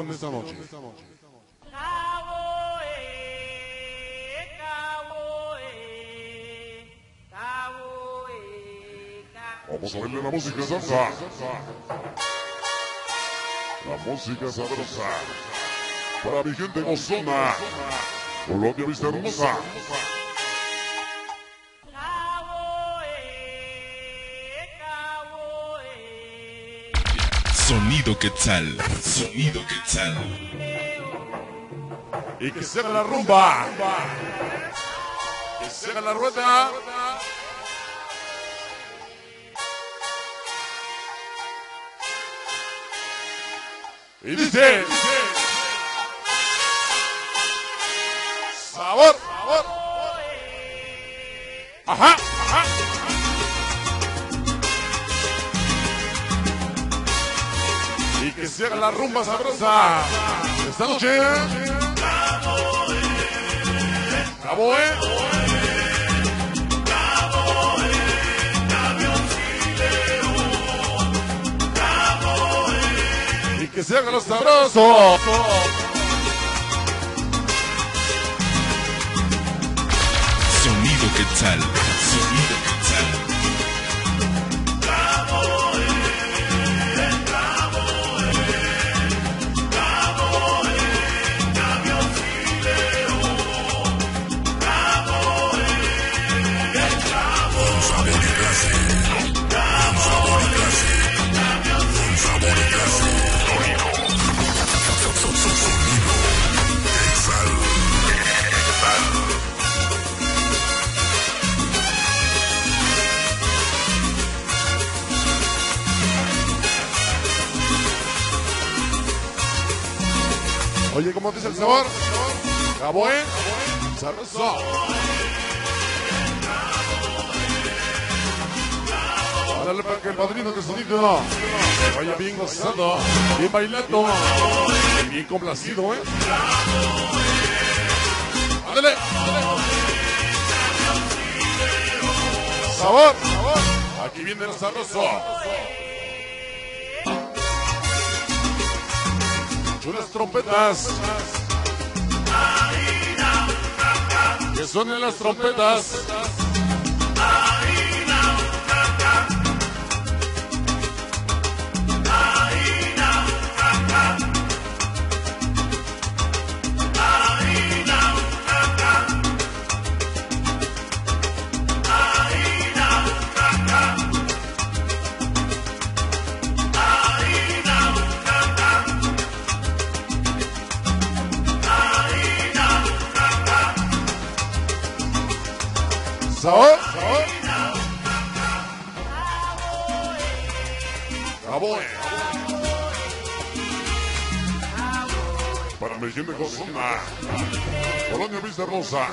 en esta noche. Vamos a verle la música salsa. La música sabrosa. Para mi gente gozona. Colombia vista hermosa. Sonido Quetzal. Sonido Quetzal. Y que se haga la rumba. Que se haga la rueda. Y dice. Sabor. Ajá. Que se haga la rumba sabrosa. Esta noche. Cabo, eh. Y que se haga lo sabroso. Sonido Quetzal. Sonido Quetzal. Oye, ¿cómo dice el sabor? Cabo, eh. Sabroso. Que el padrino de sonido vaya bien gozado, bien bailando bien complacido, ¿eh? Ándale. Sabor. Aquí viene el sabroso. Unas trompetas. Que suenen las trompetas. ¿Sabor? ¿Sabor? Eh. Para mi gente. Colonia Vista Rosa.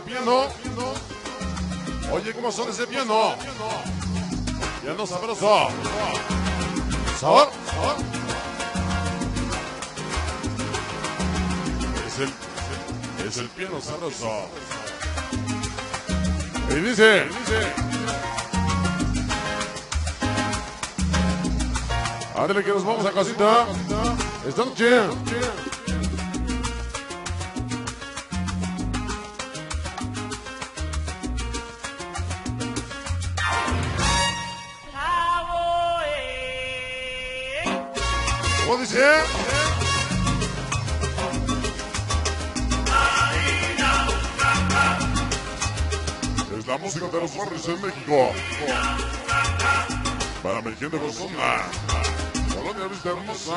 Piano. Oye, ¿cómo son ese piano? Piano sabroso. ¿Sabor? ¿Sabor? Es el es el piano sabroso. Y dice, dice. Ándale que nos vamos a casita. Esta noche. ¿Cómo dice? Es la música de los barrios en México. Para mi gente persona. Colonia Vista Hermosa.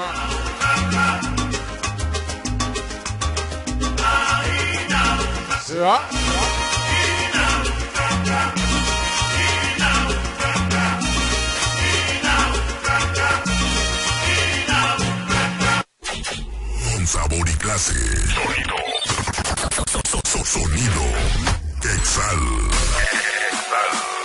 sabor y clase. Sonido. Sonido. Quexal. Quexal.